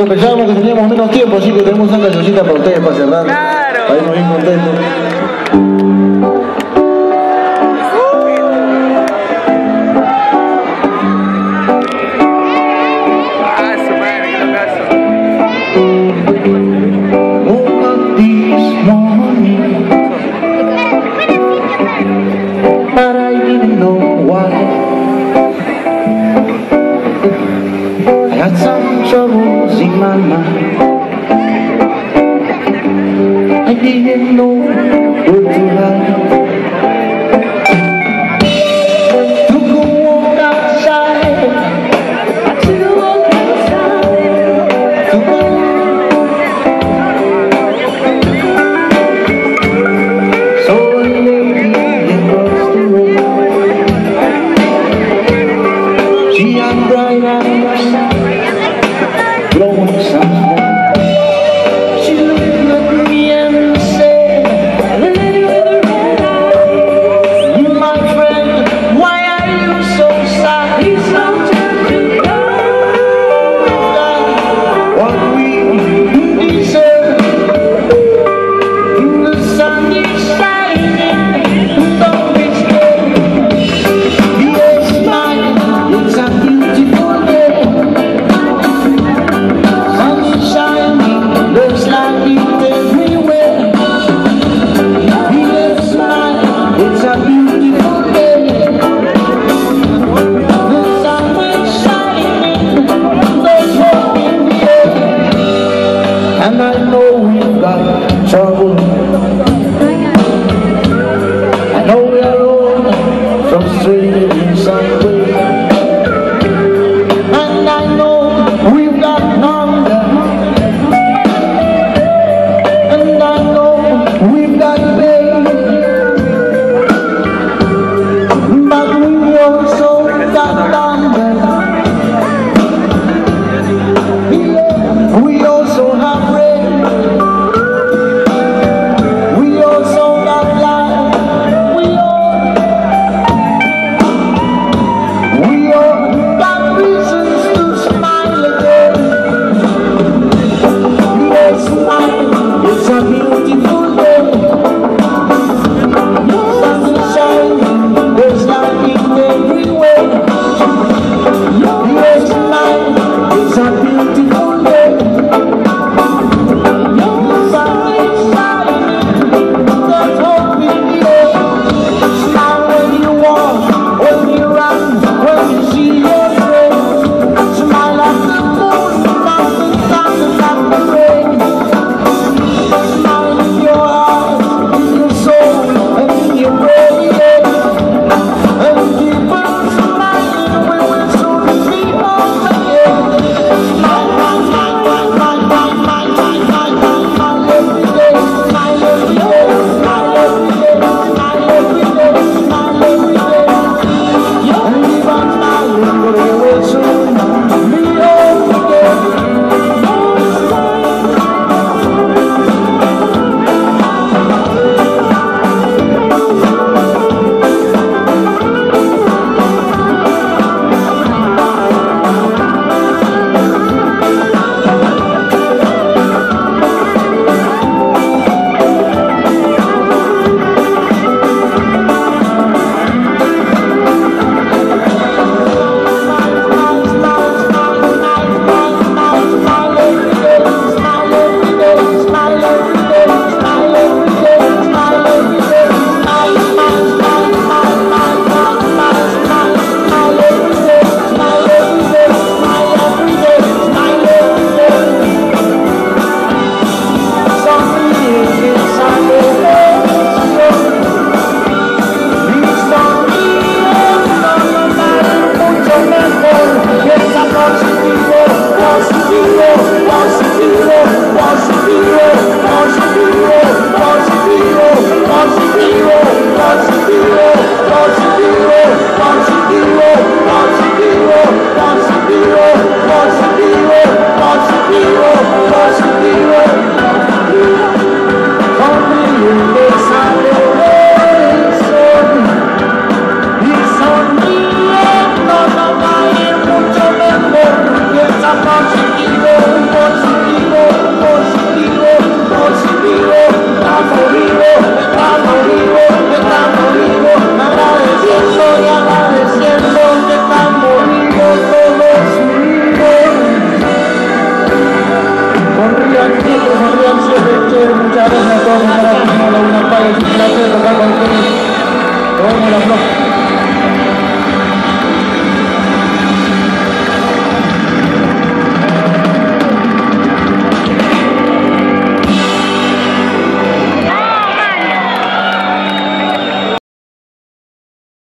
Bueno, pensábamos que teníamos menos tiempo, así que tenemos una cancioncita para ustedes para cerrar. Ahí muy bien contentos.